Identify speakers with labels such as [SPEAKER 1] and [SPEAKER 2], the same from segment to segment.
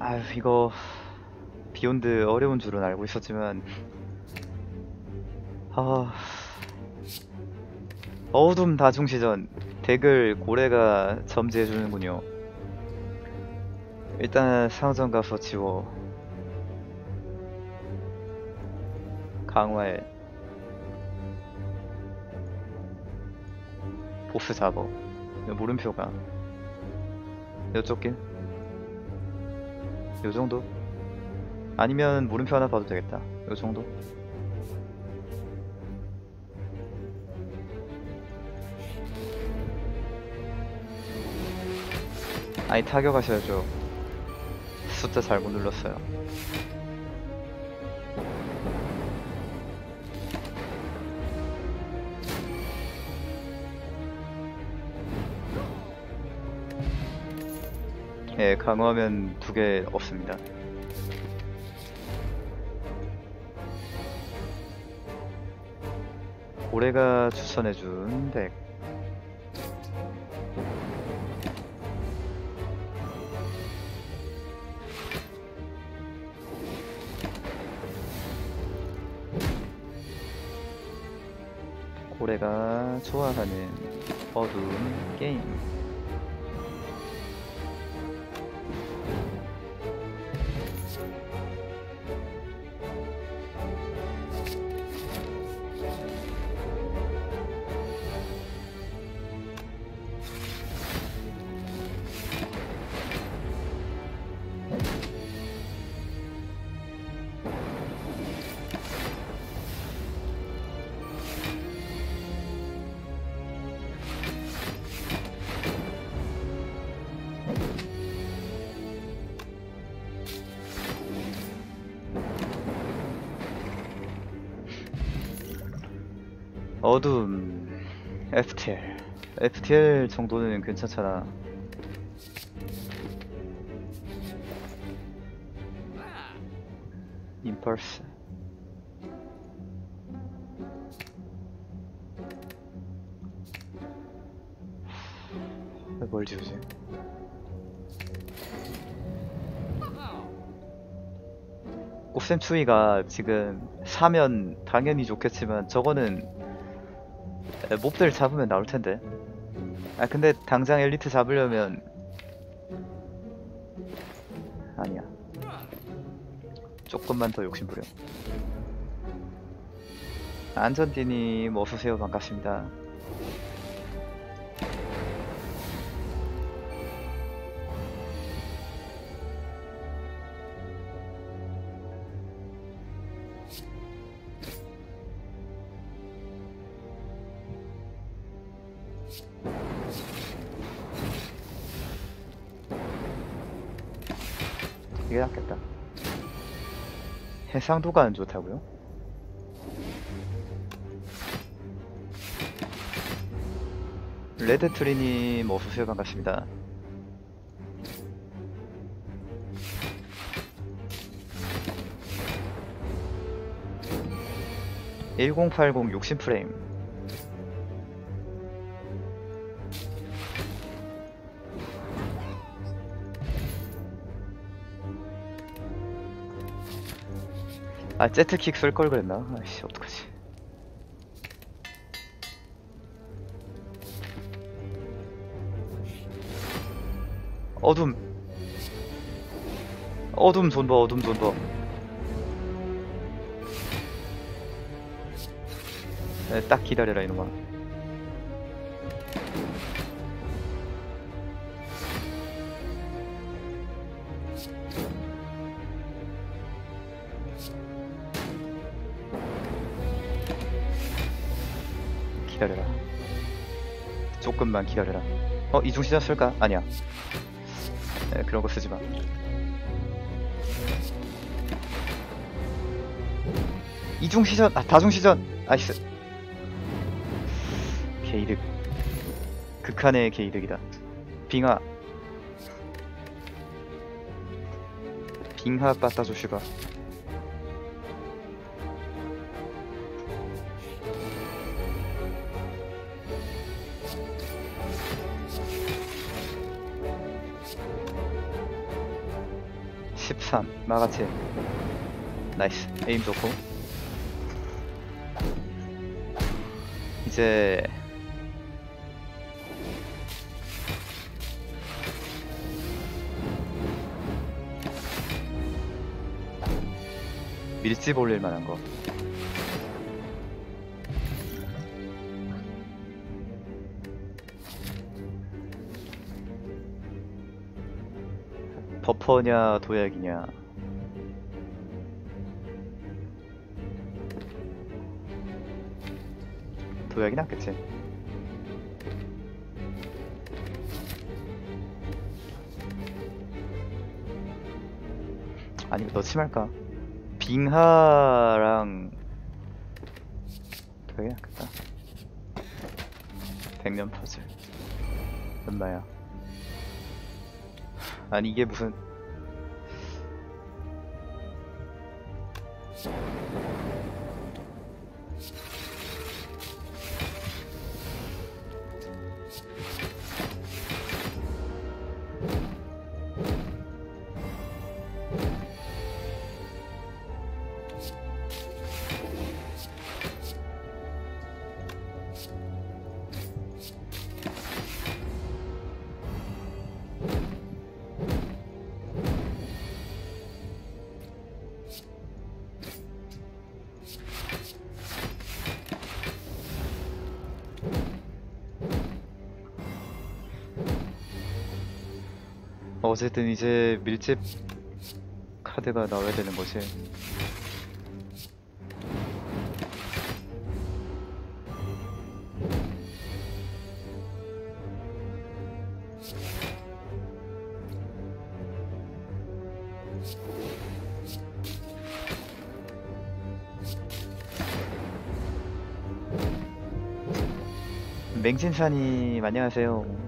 [SPEAKER 1] 아유 이거 비욘드 어려운 줄은 알고 있었지만 아 어둠 다중시전 덱을 고래가 점지해주는군요. 일단 상점 가서 지워. 강화해 보스 잡어 물음표가. 길? 요 정도? 아니면 물음표 하나 봐도 되겠다. 요 정도? 아니 타격하셔야죠. 숫자 잘못 눌렀어요. 예, 강화하면 두 개 없습니다. 고래가 추천해준 덱. 고래가 좋아하는 어두운 게임. 어둠 FTL FTL 정도는 괜찮잖아. 임펄스. 뭘 지우지? 꽃샘 추위가 지금 사면 당연히 좋겠지만 저거는 에, 몹들 잡으면 나올 텐데. 아 근데 당장 엘리트 잡으려면 아니야. 조금만 더 욕심부려. 안전디님 어서오세요 반갑습니다. 상도가 안 좋다고요? 레드트리님 어서오세요 반갑습니다. (1080) 60프레임 아 제트킥 쓸 걸 그랬나? 아이씨 어떡하지? 어둠. 어둠 존버 어둠 존버. 네, 딱 기다려라 이놈아 조금만 기다려라. 어, 이중시전 쓸까? 아니야. 네, 그런 거 쓰지 마. 이중시전, 아, 다중시전! 아이스. 개이득. 극한의 개이득이다. 빙하. 빙하 빠따조슈가. 마가치 나이스. 에임 좋고 이제 밀집 올릴 만한 거. 버퍼냐 도약이냐 도약이 낫겠지 아니면 너 침할까? 빙하랑 도약이 낫겠다. 백년 퍼즐. 얼마야. 아니 이게 무슨 어쨌든 이제 밀집 카드가 나와야 되는 거지. 맹진사님 안녕하세요.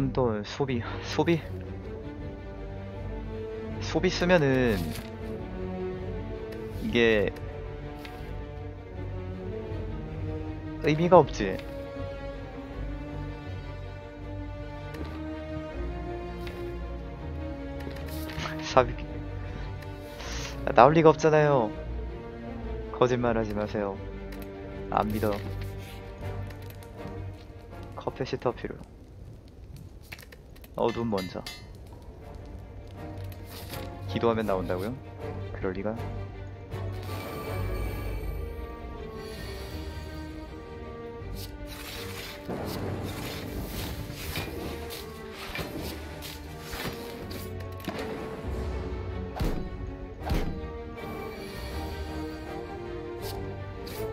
[SPEAKER 1] 혼돈 소비 소비 소비 쓰면은 이게 의미가 없지. 사비 아, 나올 리가 없잖아요. 거짓말하지 마세요. 안 믿어. 커피 시터 필요. 어둠 먼저. 기도하면 나온다고요? 그럴 리가.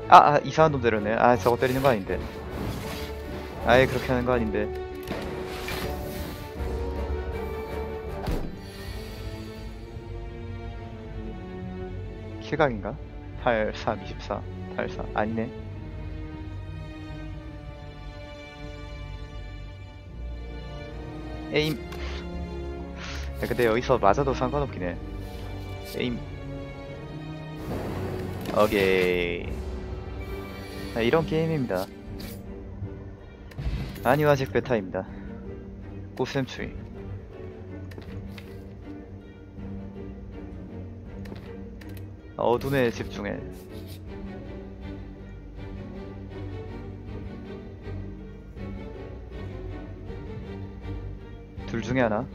[SPEAKER 1] 아, 아 이상한 놈 때렸네. 아 저거 때리는 거 아닌데. 아예 그렇게 하는 거 아닌데. 킬각인가? 83, 24, 84 아니네. 에임. 야, 근데 여기서 맞아도 상관없긴 해. 에임. 오케이. 아, 이런 게임입니다. 아니요 아직 베타입니다. 꽃샘추위. 어둠에 집중해. 둘 중에 하나.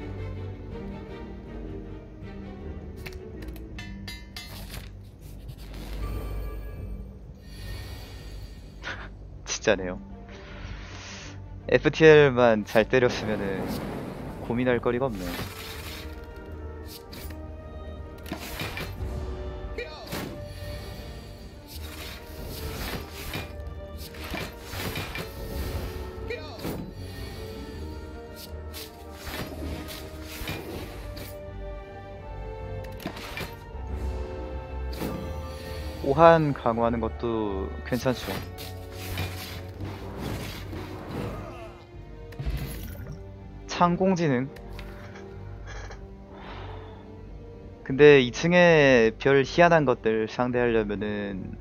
[SPEAKER 1] 진짜네요. FTL만 잘 때렸으면은 고민할 거리가 없네. 간판 강화하는 것도 괜찮죠. 창공지능 근데 2층에 별 희한한 것들 상대하려면은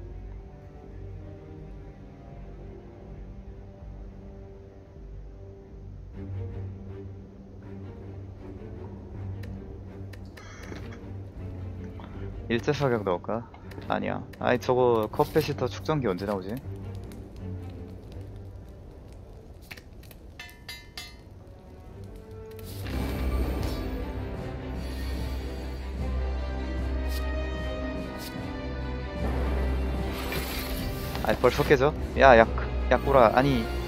[SPEAKER 1] 일제 사격 넣을까? 아니야. 아이 저거 컵패시터 축전기 언제 나오지? 아이 벌써 깨져? 야, 약, 약구라. 아니.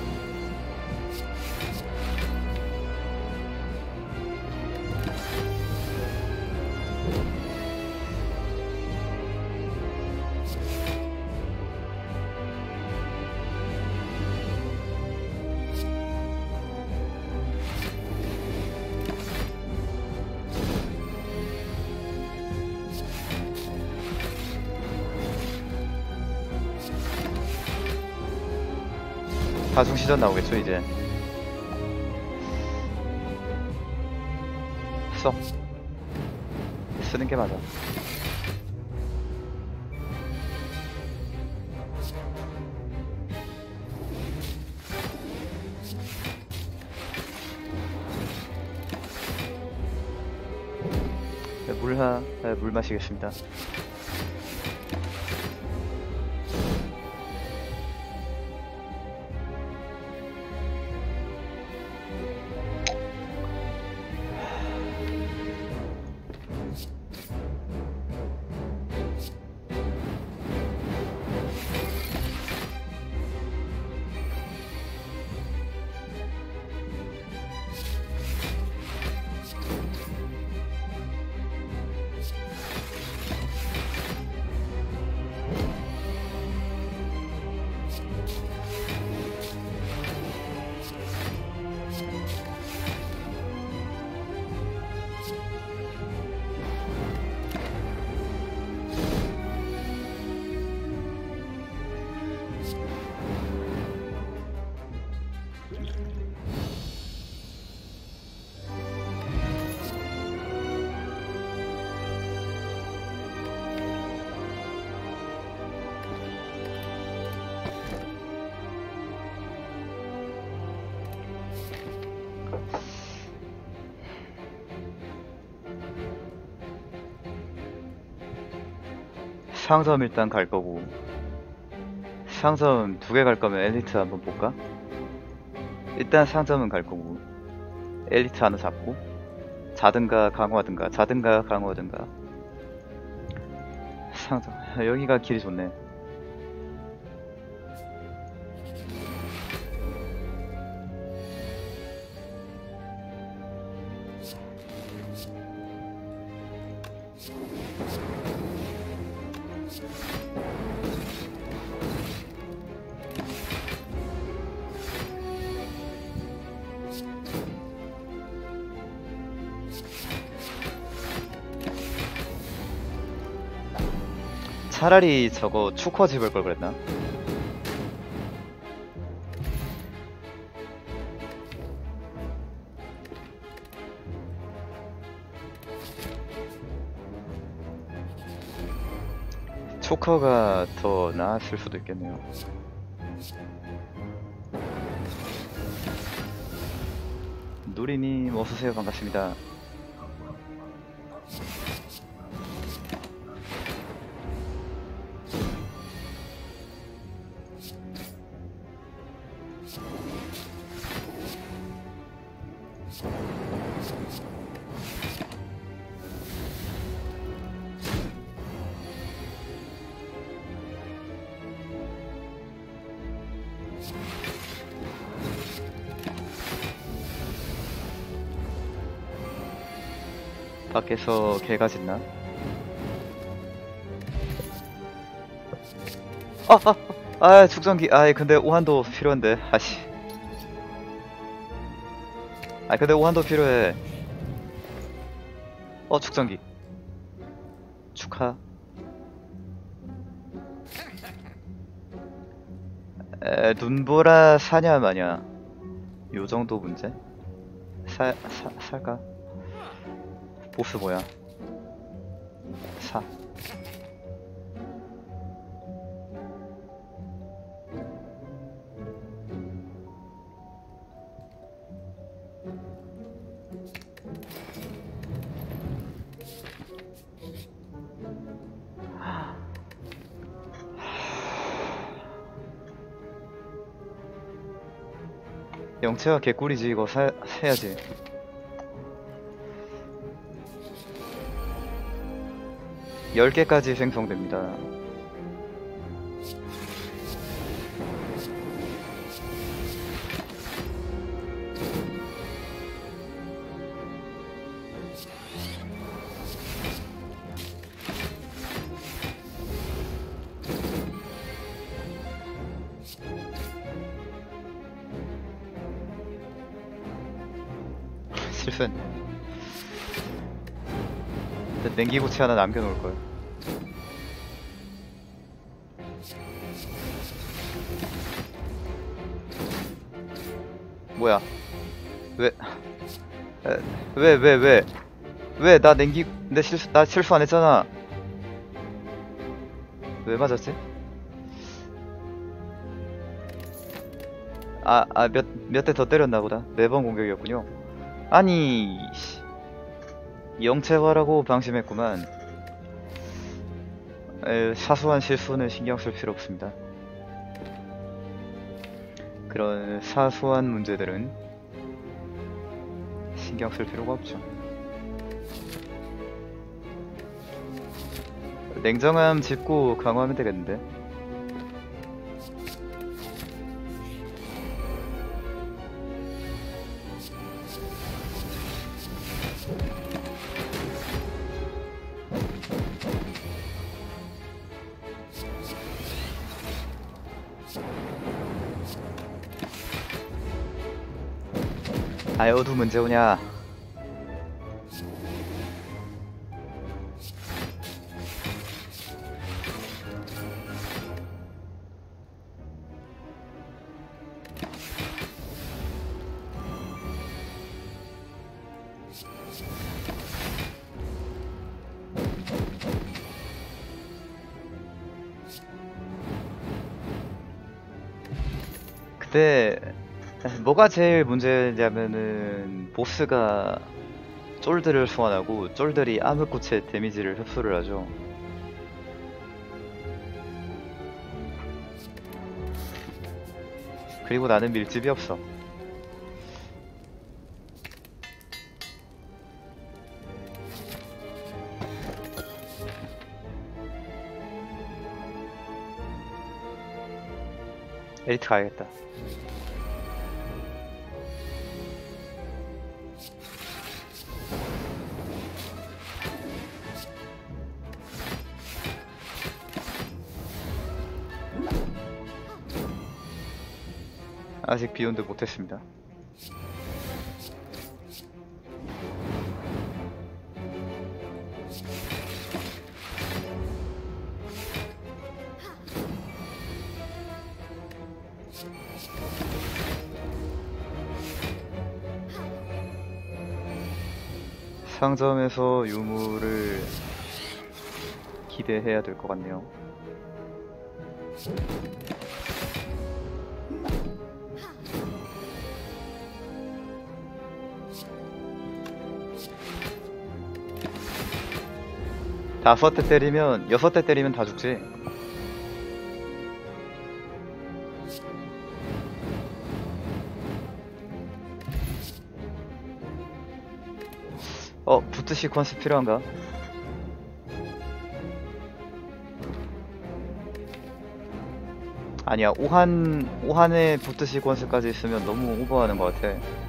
[SPEAKER 1] 시전 나오겠죠, 이제. 써. 쓰는 게 맞아. 네, 물, 하, 네, 물 마시겠습니다. 상점 일단 갈 거고. 상점 두개 갈 거면 엘리트 한번 볼까? 일단 상점은 갈 거고. 엘리트 하나 잡고. 자든가 강화든가. 자든가 강화든가. 상점 여기가 길이 좋네 차라리 저거 축허 집을 걸 그랬나? 초커가 더 나았을 수도 있겠네요. 누리님 어서오세요 반갑습니다. 밖에서 개가 짖나? 아, 아, 아, 축전기. 아, 근데 오한도 필요한데. 아씨. 아, 근데 오한도 필요해. 어, 축전기. 축하. 에, 눈보라 사냐 마냐. 요 정도 문제? 사, 사, 살까? 보스 뭐야? 사. 영채가 개꿀이지 이거 사, 사야지 열개까지 생성됩니다. 실수했네 근데 냉기구치 하나 남겨놓을 걸. 뭐야? 왜? 에, 왜, 왜, 왜? 왜, 나 냉기, 내 실수, 나 실수 안 했잖아. 왜 맞았지? 아, 아, 몇, 몇 대 더 때렸나 보다. 네 번 공격이었군요. 아니, 씨. 영체화라고 방심했구만. 에, 사소한 실수는 신경 쓸 필요 없습니다. 그런 사소한 문제들은 신경 쓸 필요가 없죠. 냉정함 짚고 강화하면 되겠는데? 문제 오냐? 뭐가 제일 문제냐면은 보스가 쫄들을 소환하고 쫄들이 암흑꽃의 데미지를 흡수를 하죠. 그리고 나는 밀집이 없어. 에이트 가야겠다. 아직 비욘드 못했습니다. 상점에서 유물을 기대해야 될 것 같네요. 다섯 대 때리면 여섯 대 때리면 다 죽지. 어, 부트 시퀀스 필요한가? 아니야, 오한, 오한의 부트 시퀀스까지 있으면 너무 오버하는 것 같아.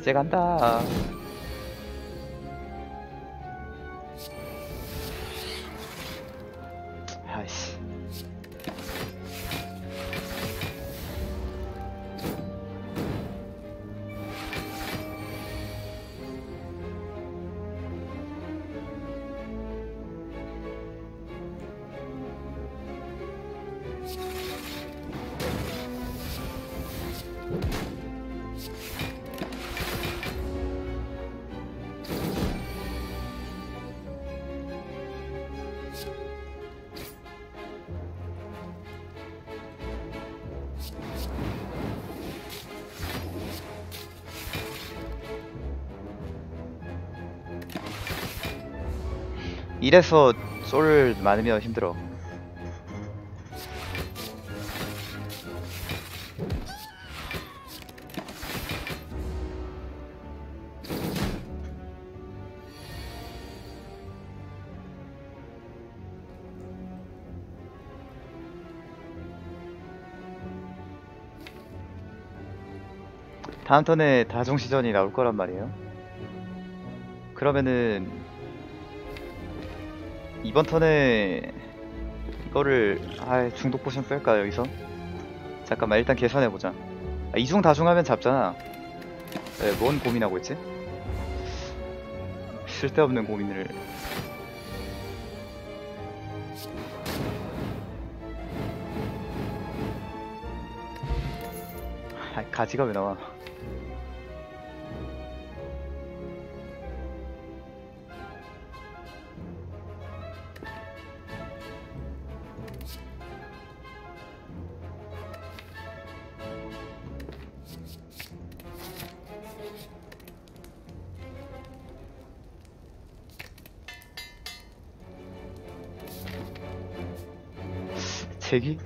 [SPEAKER 1] 이제 간다. 이래서 쏠 많으면 힘들어. 다음 턴에 다중시전이 나올 거란 말이에요. 그러면은 이번 턴에 이거를 아 중독 potion 뺄까 여기서? 잠깐만 일단 계산해보자. 아, 이중 다중하면 잡잖아. 네, 뭔 고민하고 있지? 쓸데없는 고민을 아, 가지가 왜 나와? 제기?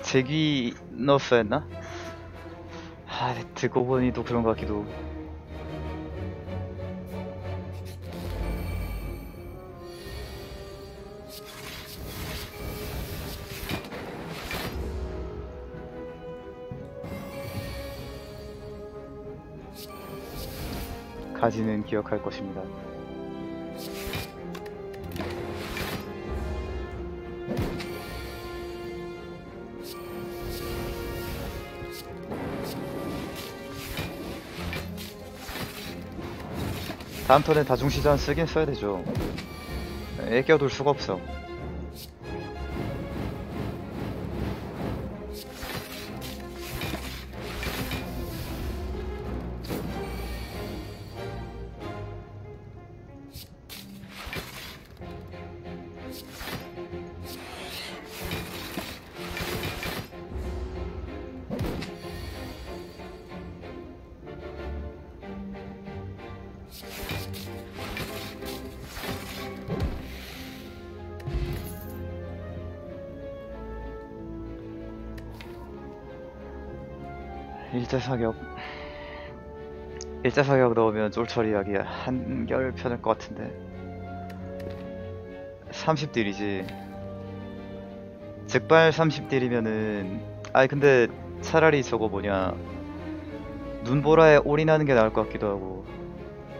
[SPEAKER 1] 제기 넣었어야 했나? 아, 듣고 보니 또 그런 것 같기도. 가지는 기억할 것입니다. 다음 턴에 다중시전 쓰긴 써야 되죠. 애껴둘 수가 없어. 사격. 일제 사격 넣으면 쫄처리하기 한결 편할 것 같은데. 30딜이지. 즉발 30딜이면은 아니 근데 차라리 저거 뭐냐 눈보라에 올인하는 게 나을 것 같기도 하고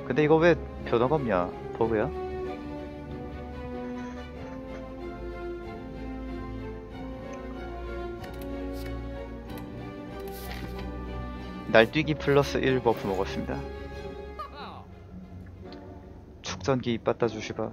[SPEAKER 1] 근데 이거 왜 변화가 없냐 버그야? 날뛰기 플러스 1 버프 먹었습니다. 축전기 이빠따 주시바.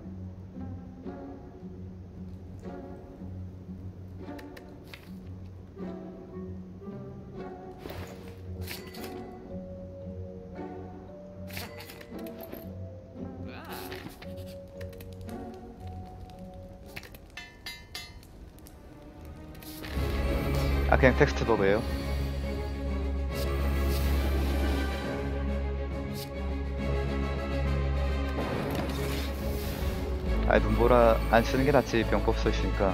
[SPEAKER 1] 아 그냥 텍스트 버그예요 아 눈보라 안 쓰는 게 낫지 병법 써 있으니까.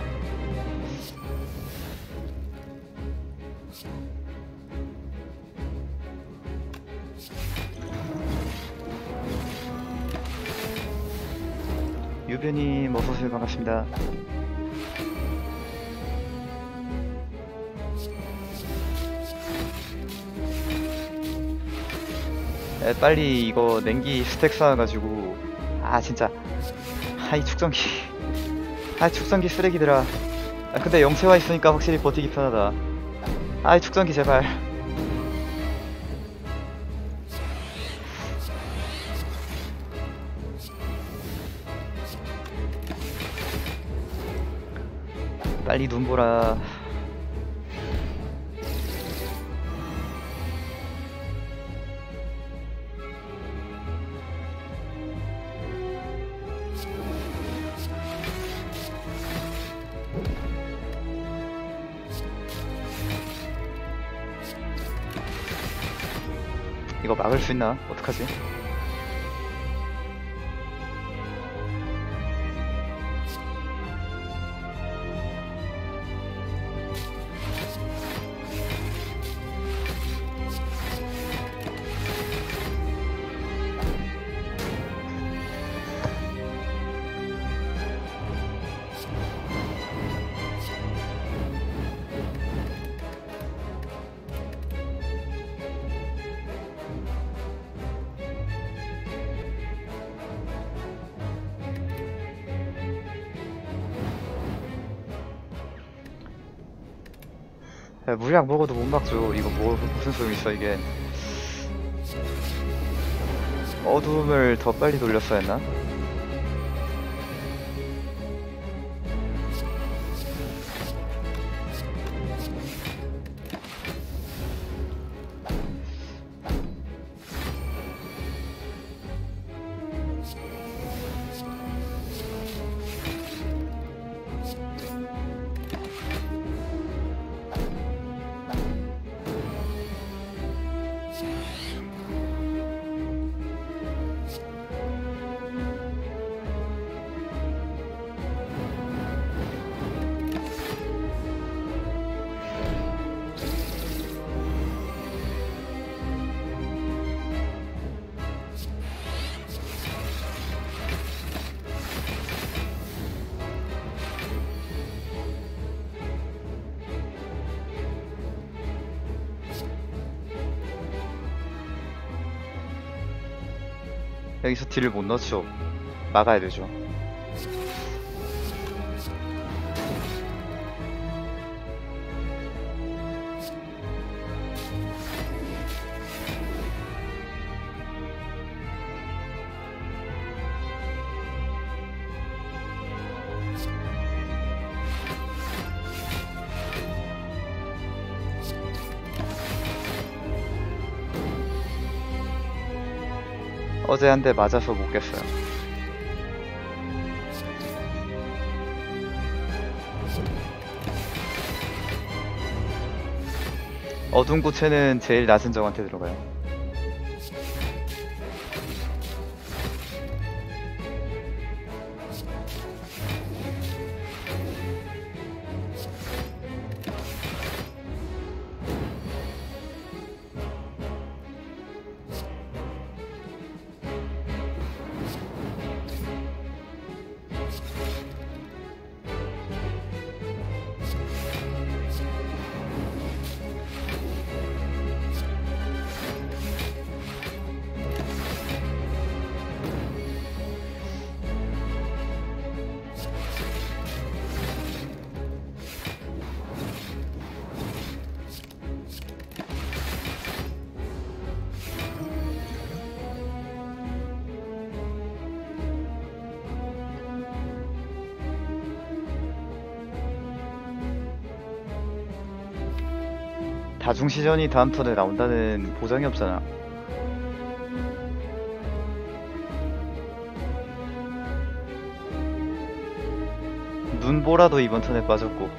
[SPEAKER 1] 유변님 어서오세요. 반갑습니다. 에, 빨리 이거 냉기 스택 쌓아가지고 아 진짜 아이 축전기. 아 축전기 쓰레기들아. 아, 근데 영체화 있으니까 확실히 버티기 편하다. 아이 축전기 제발. 빨리 눈보라 이거 막을 수 있나? 어떡하지? 물약 먹어도 못 막죠. 이거 뭐 무슨 소용 있어 이게. 어둠을 더 빨리 돌렸어야 했나? 여기서 딜을 못 넣죠. 막아야 되죠. 어제 한 대 맞아서 못 깼어요. 어두운 고체는 제일 낮은 적한테 들어가요. 다중시전이 다음 턴에 나온다는 보장이 없잖아. 눈보라도 이번 턴에 빠졌고.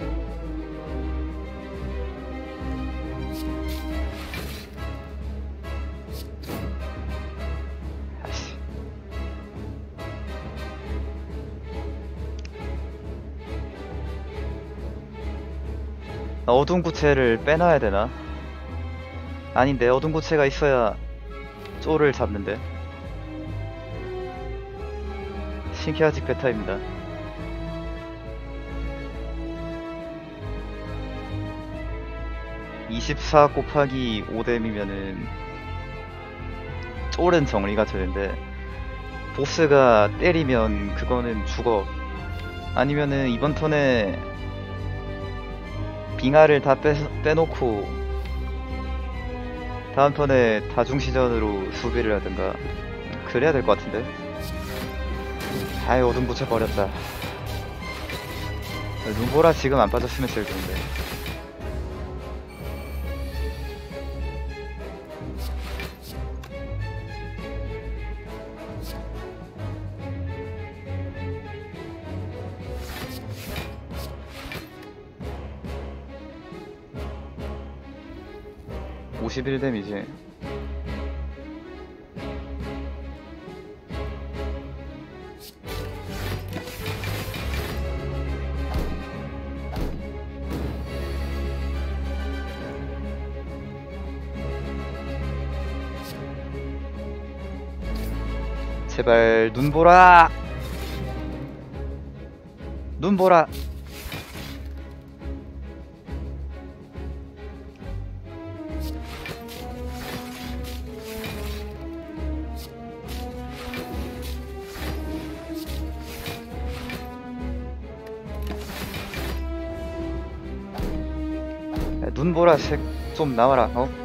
[SPEAKER 1] 어두운 구체를 빼놔야 되나? 아닌데 어두운 구체가 있어야 쪼를 잡는데. 신기하직 베타입니다. (24) 곱하기 5뎀이면은 쫄은 정리가 되는데 보스가 때리면 그거는 죽어. 아니면은 이번 턴에 빙하를 다 빼, 빼놓고 다음 턴에 다중시전으로 수비를 하든가 그래야 될 것 같은데. 아이 어둠 붙여버렸다. 눈보라 지금 안 빠졌으면 제일 좋은데 (51 데미지) 제발 눈 보라! 눈 보라 눈보라색 좀 나와라 어?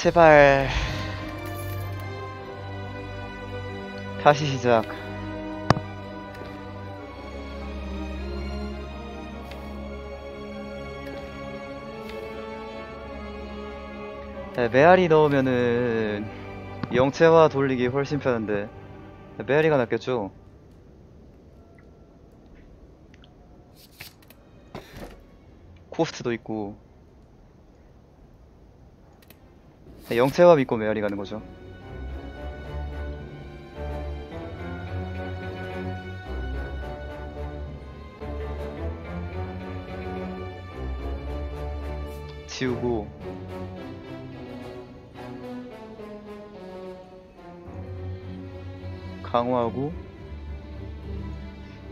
[SPEAKER 1] 제발. 다시 시작. 네, 메아리 넣으면은 영체화 돌리기 훨씬 편한데. 네, 메아리가 낫겠죠? 코스트도 있고 네, 영체화 믿고 메아리 가는 거죠. 지우고. 강화하고.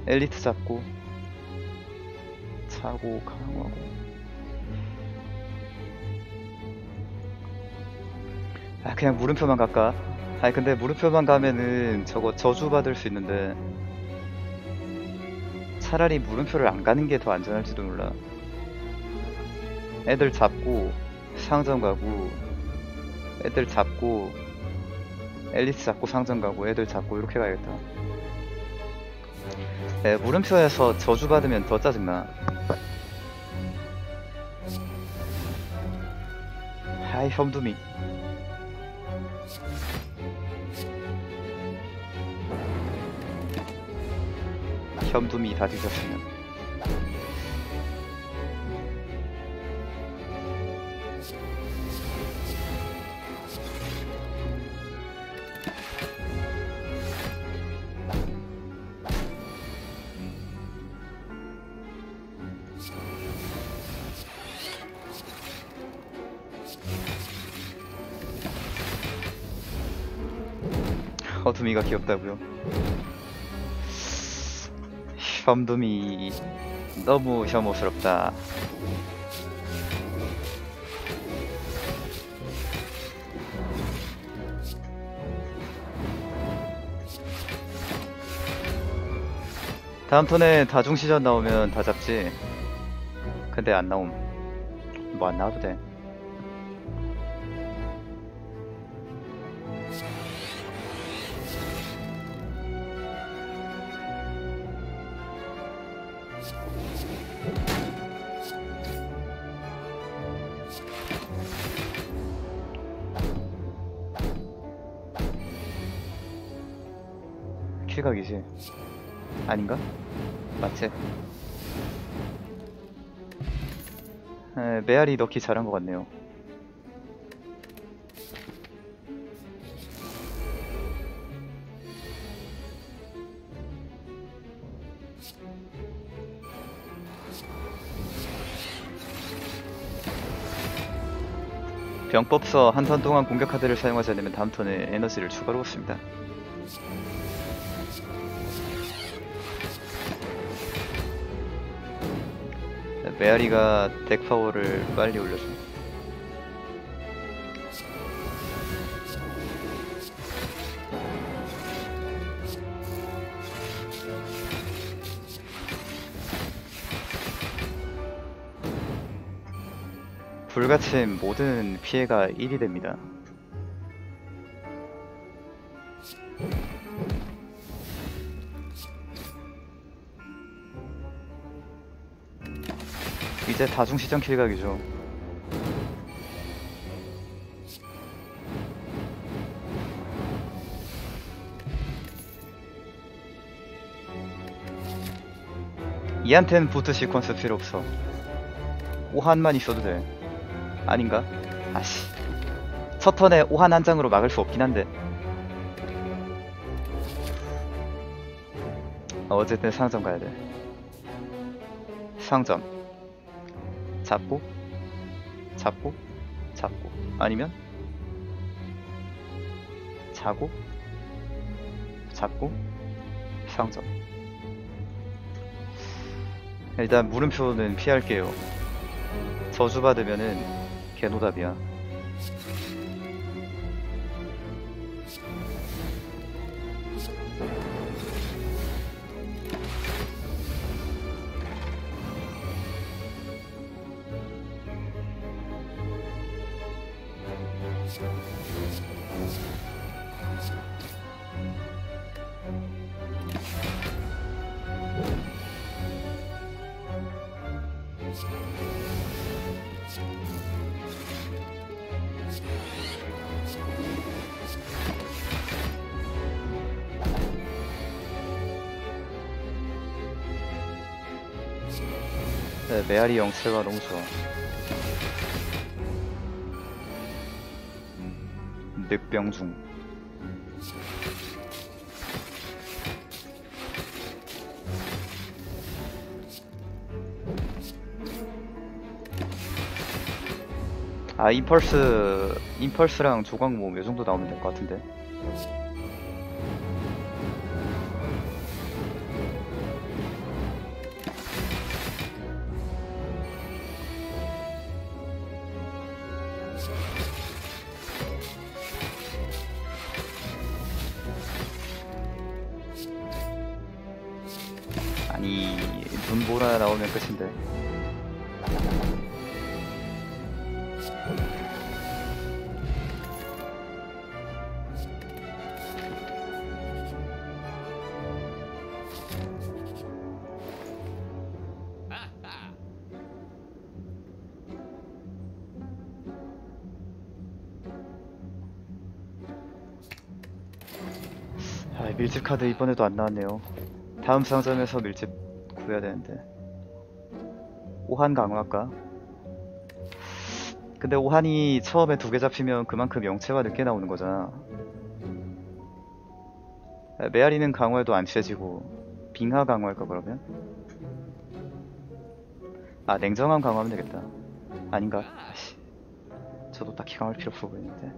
[SPEAKER 1] 엘리트 잡고. 차고 강화하고 아 그냥 물음표만 갈까? 아니 근데 물음표만 가면은 저거 저주 받을 수 있는데 차라리 물음표를 안 가는 게 더 안전할지도 몰라. 애들 잡고 상점 가고 애들 잡고 앨리스 잡고 상점 가고 애들 잡고 이렇게 가야겠다. 네, 물음표에서 저주 받으면 더 짜증나. 아이 혐두미 혐두미 다 뒤졌으면 어둠이가 귀엽다고요? 혐둠이 너무 혐오스럽다. 다음 턴에 다중시전 나오면 다 잡지. 근데 안 나옴. 뭐 안 나와도 돼 아닌가? 맞지? 에, 메아리 넣기 잘한 것 같네요 병법서 한 턴 동안 공격 카드를 사용하지 않으면 다음 턴에 에너지를 추가로 얻습니다. 메아리가 덱 파워를 빨리 올려줘. 불가침 모든 피해가 1이 됩니다. 이제 다중시전 킬각이죠. 이한텐 부트 시퀀스 필요 없어. 오한만 있어도 돼. 아닌가? 아씨. 첫 턴에 오한 한 장으로 막을 수 없긴 한데 어, 어쨌든 상점 가야 돼 상점 잡고 잡고 잡고. 아니면 자고 잡고 상점. 일단 물음표는 피할게요. 저주받으면은 개노답이야 네, 메아리 영체가 너무 좋아. 늑병중. 아 임펄스 임펄스랑 모음 요 정도 나오면 될 것 같은데 카드 이번에도 안 나왔네요. 다음 상점에서 밀집 구해야 되는데. 오한 강화할까? 근데 오한이 처음에 두 개 잡히면 그만큼 영체가 늦게 나오는 거잖아. 아, 메아리는 강화해도 안 취해지고 빙하 강화할까 그러면? 아 냉정함 강화하면 되겠다. 아닌가? 아씨. 저도 딱히 강화할 필요 없어 보이는데.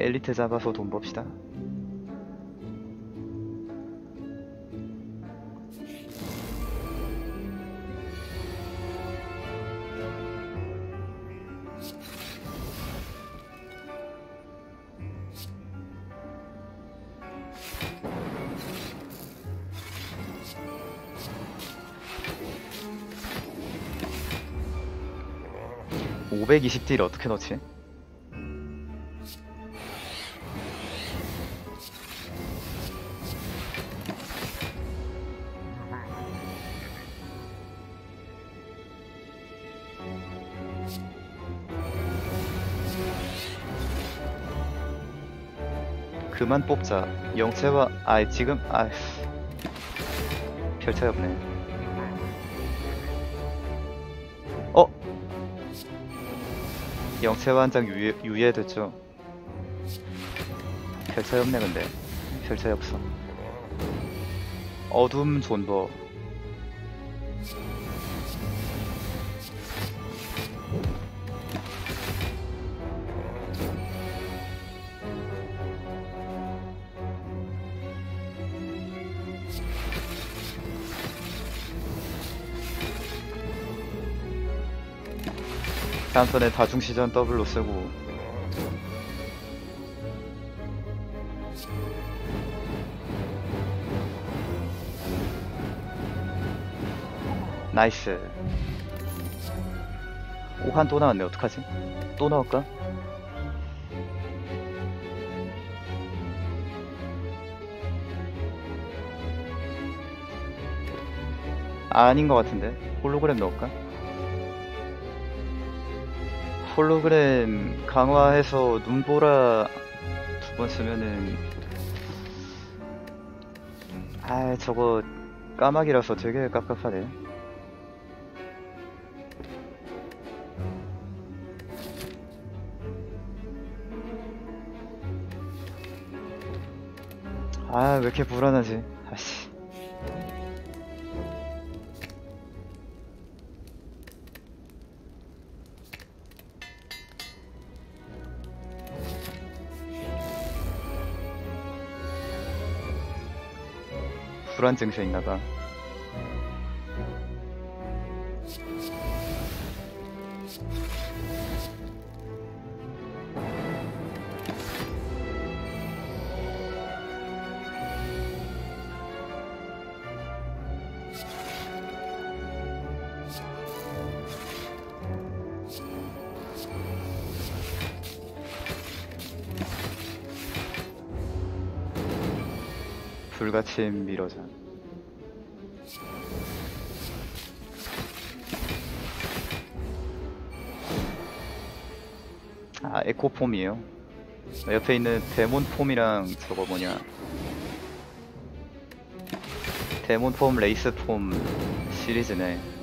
[SPEAKER 1] 엘리트 잡아서 돈 법시다. (520딜) 어떻게 넣지? 그만 뽑자. 영채와 아 지금 아 별차이 없네. 어? 영채와 한 장 유예, 유예됐죠. 별 차이 없네 근데. 별 차이 없어. 어둠 존버. 턴에 다중시전 더블로 쓰고 나이스 오한 또 나왔네 어떡하지? 또 나올까? 아닌 것 같은데 홀로그램 넣을까? 홀로그램 강화해서 눈보라 두 번 쓰면은 아 저거 까마귀라서 되게 깝깝하네. 아 왜 이렇게 불안하지? 아씨. 불안 증세 있나봐. 불가침 미러자. 아, 에코폼이에요. 옆에 있는 데몬폼이랑 저거 뭐냐. 데몬폼, 레이스폼 시리즈네.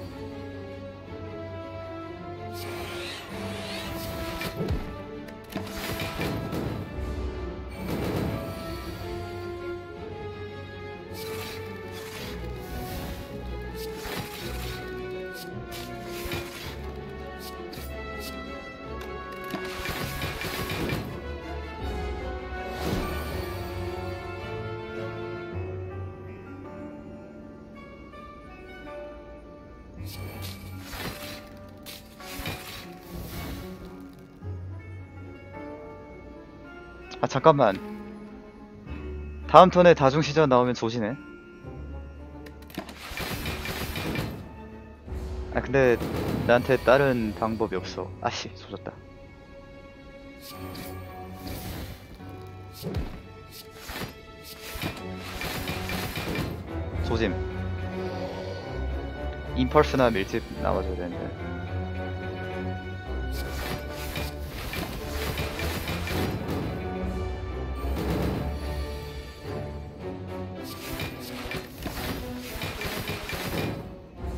[SPEAKER 1] 잠깐만. 다음 턴에 다중시전 나오면 조지네. 아, 근데 나한테 다른 방법이 없어. 아씨, 조졌다. 조짐. 임펄스나 밀집 나와줘야 되는데.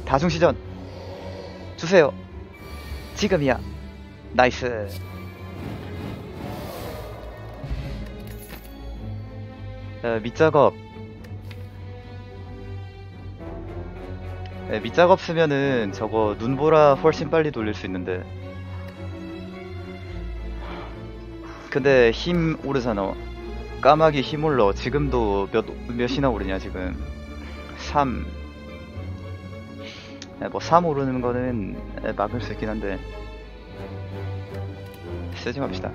[SPEAKER 1] 다중시전. 주세요. 지금이야. Nice. 어, 밑작업. 네, 밑작업 쓰면은 저거 눈보라 훨씬 빨리 돌릴 수 있는데. 근데 힘 오르잖아 까마귀 힘 올러. 지금도 몇, 몇이나 오르냐 지금? 3 네, 뭐3 오르는 거는 에, 막을 수 있긴 한데 쓰지 맙시다.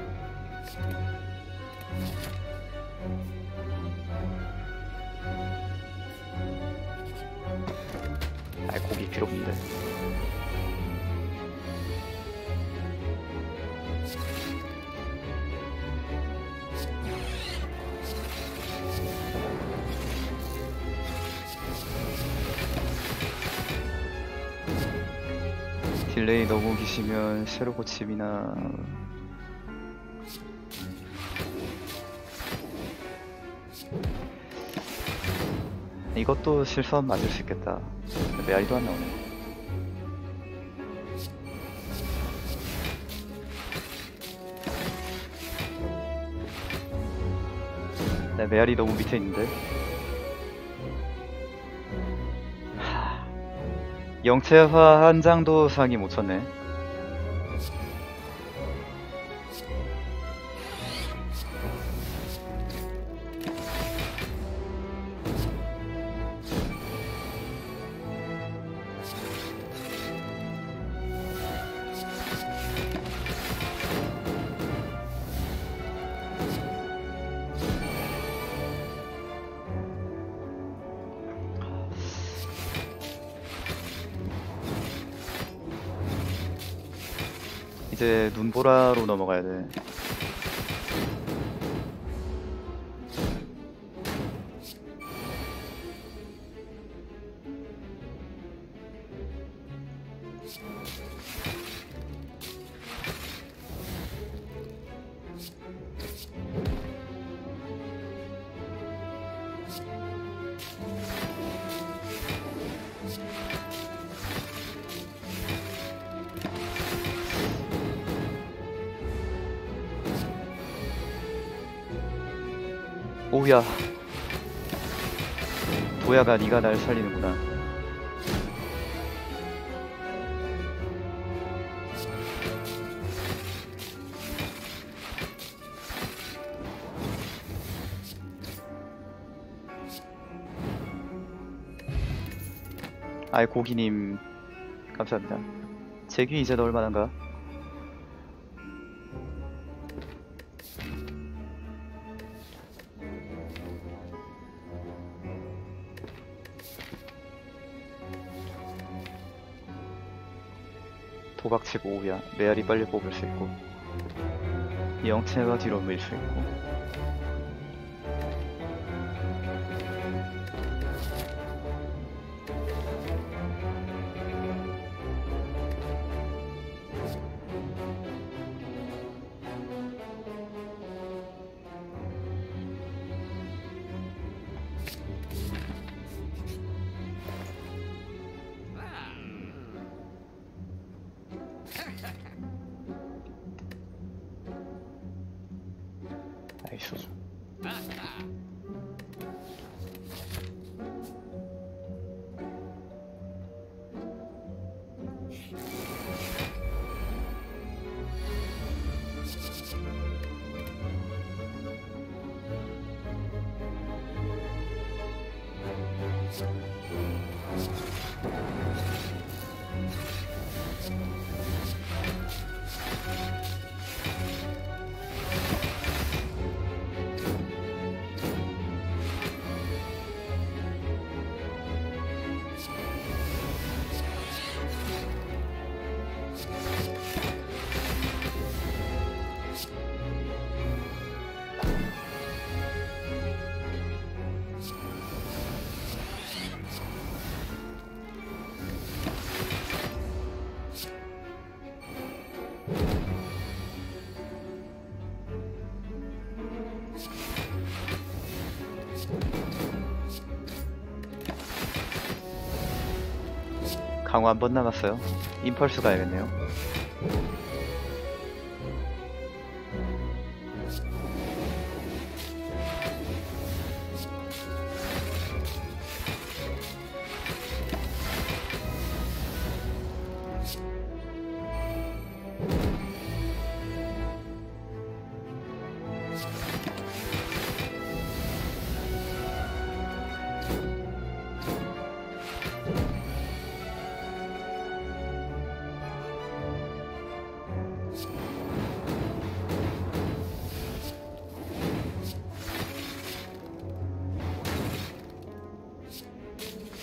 [SPEAKER 1] 아 고기 필요 없는데 딜레이 너무 기시면 새로 고침이나 이것도 실수하면 맞을 수 있겠다. 메아리도 안 나오네. 네, 메아리 너무 밑에 있는데 영체화 한 장도 상이 못 쳤네 보야가 네가 날 살리는구나. 아이 고기님 감사합니다. 제귀 이제 넣을 만한가? 메아리 빨리 뽑을 수 있고 영체가 뒤로 밀 수 있고 강화 한 번 남았어요. 임펄스 가야겠네요.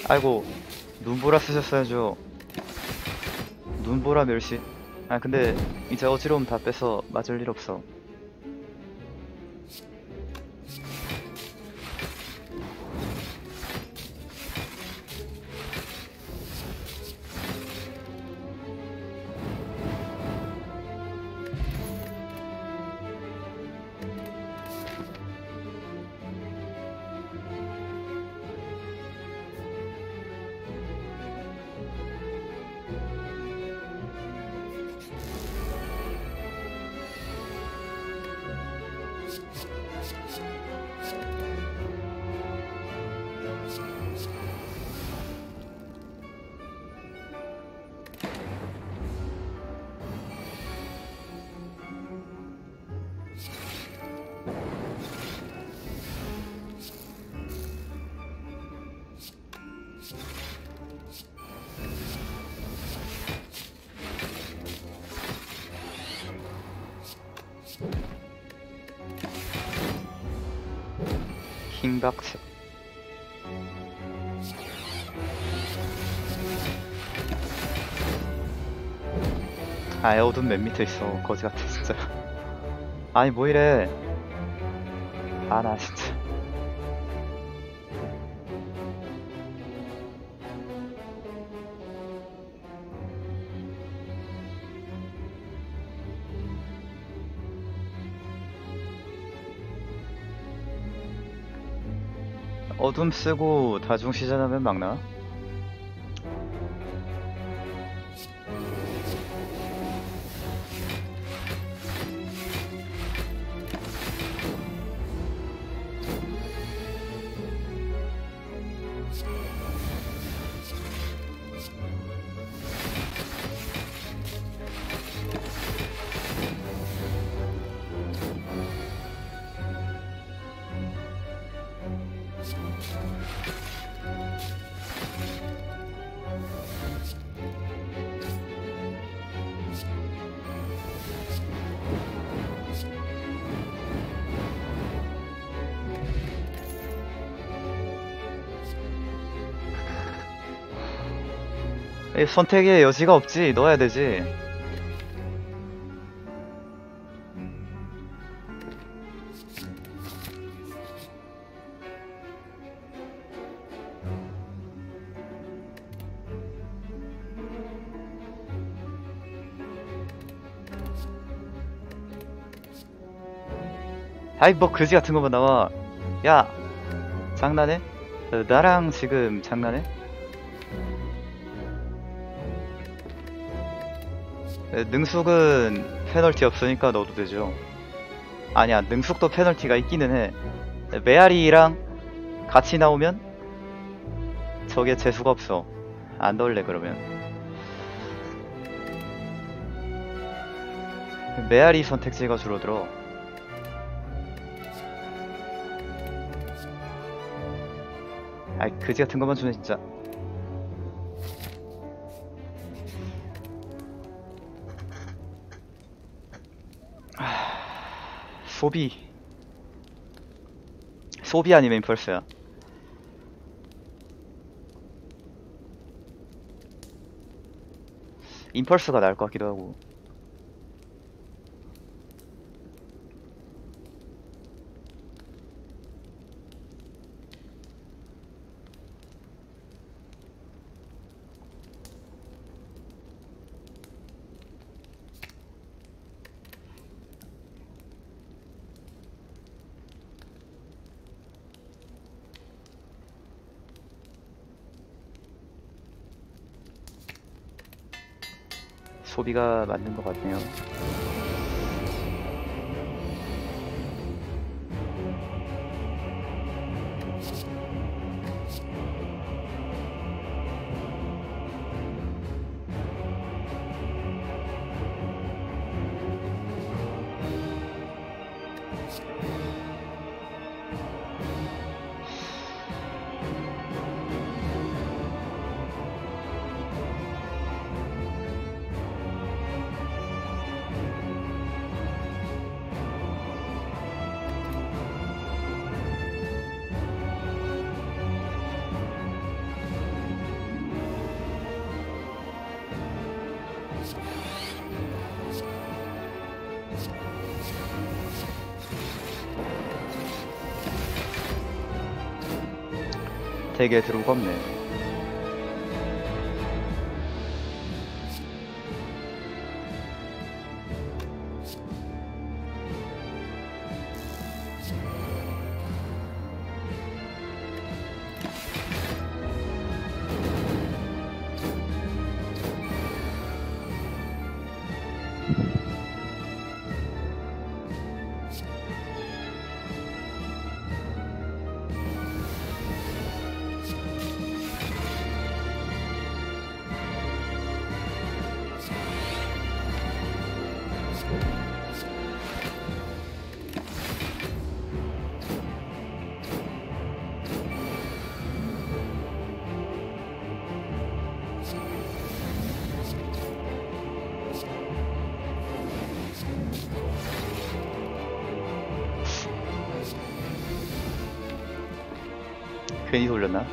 [SPEAKER 1] 아이고 눈보라 쓰셨어야죠. 눈보라 멸시. 아 근데 이제 어지러움 다 빼서 맞을 일 없어. 킹박스. 아 에어돈 맨 밑에 있어 거지 같아 진짜. 아니 뭐 이래. 아나 어둠 쓰고 다중 시전하면 막나? 선택의 여지가 없지. 넣어야 되지. 아이 뭐 그지 같은 것만 나와 야 장난해? 어, 나랑 지금 장난해? 능숙은 페널티 없으니까 넣어도 되죠. 아니야 능숙도 페널티가 있기는 해. 에, 메아리랑 같이 나오면 저게 재수가 없어. 안 넣을래 그러면. 메아리 선택지가 줄어들어. 아이 그지 같은 것만 주네 진짜 소비. 소비 아니면 임펄스야. 임펄스가 나을 것 같기도 하고 소비가 맞는 것 같네요. 되게 들어오고 없네. 괜히 돌렸나?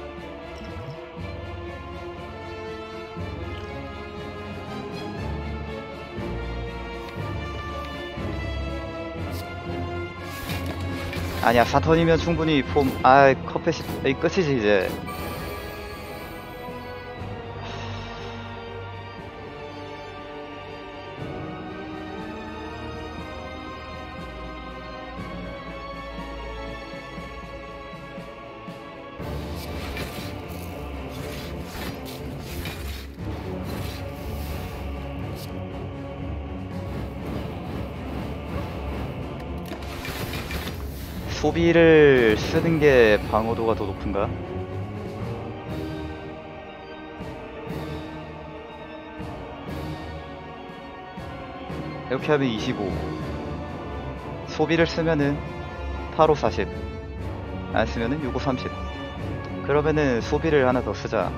[SPEAKER 1] 아니야 사턴이면 충분히 폼.. 아 컵펫이 이 끝이지 이제 소비를 쓰는 게 방어도가 더 높은가? 이렇게 하면 25 소비를 쓰면은 8, 5, 40 안 쓰면은 6, 5, 30 그러면은 소비를 하나 더 쓰자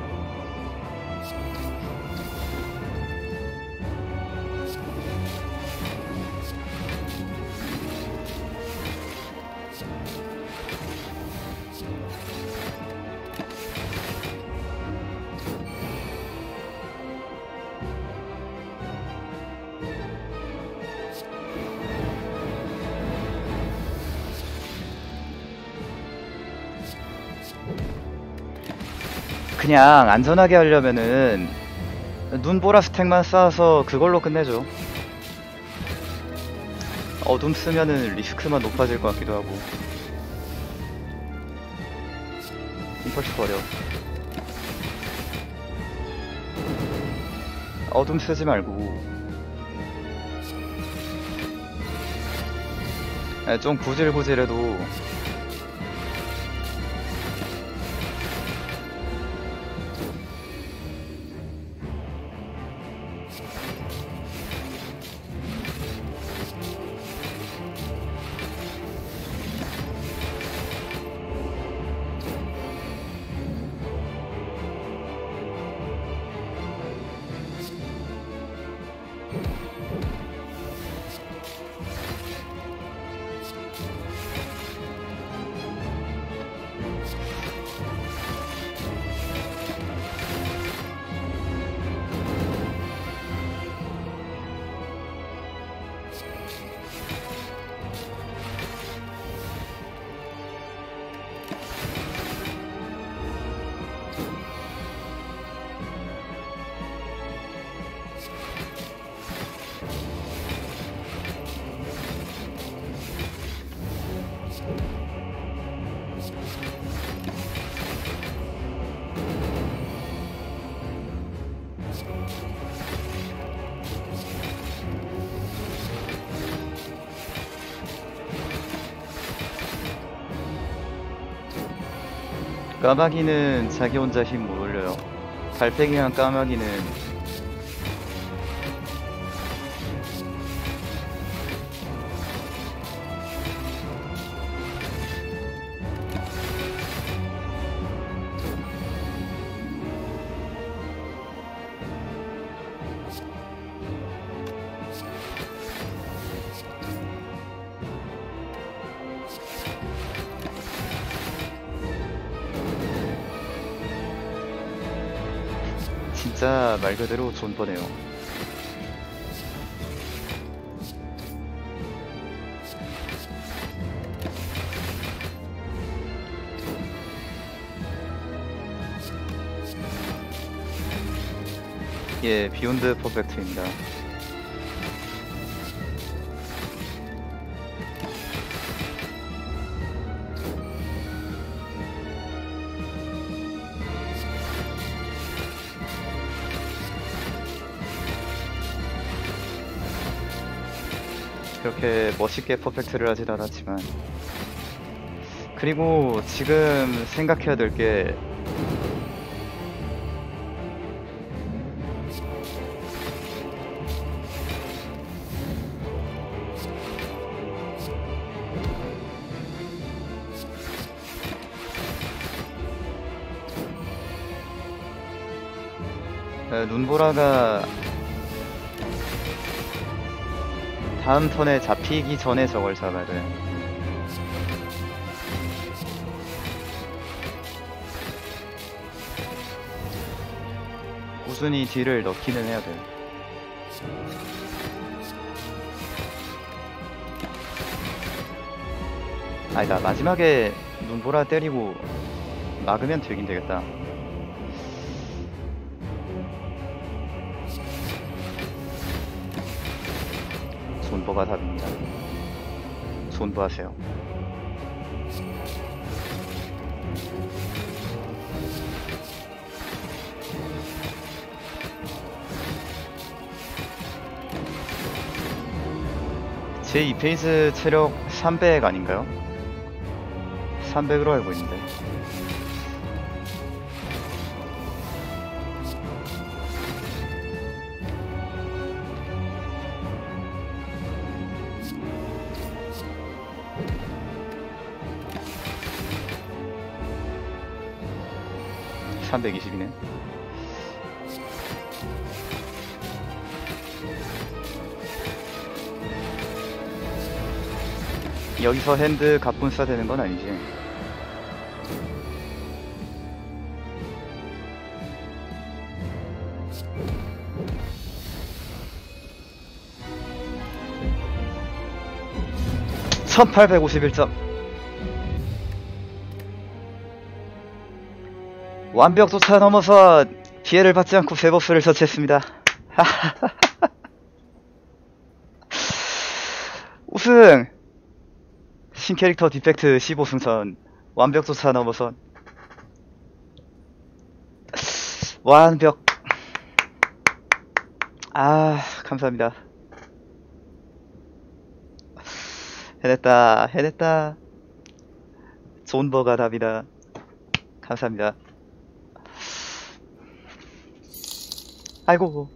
[SPEAKER 1] 그냥 안전하게 하려면은 눈보라 스택만 쌓아서 그걸로 끝내죠. 어둠 쓰면은 리스크만 높아질 것 같기도 하고. 임펄스 버려. 어둠 쓰지 말고. 에, 좀 구질구질해도 까마귀는 자기 혼자 힘 못 올려요. 달팽이랑 까마귀는 말 그대로 존버네요. 예, 비욘드 퍼펙트입니다. 그렇게 멋있게 퍼펙트를 하진 않았지만 그리고 지금 생각해야 될게 에, 눈보라가 다음 턴에 잡히기 전에 저걸 잡아야 돼. 꾸준히 딜을 넣기는 해야 돼. 아니다, 마지막에 눈보라 때리고 막으면 되긴 되겠다. 존버가 답입니다. 존버하세요. 제 2페이지 체력 300 아닌가요? 300으로 알고 있는데. (320이네) 여기서 핸드 갑분싸 되는 건 아니지. (1851점) 완벽조차 넘어서 피해를 받지 않고 세버스를 처치했습니다. 우승! 신캐릭터 디펙트 15승선. 완벽조차 넘어선 완벽. 아 감사합니다. 해냈다 해냈다. 존버가 답이다. 감사합니다 아이고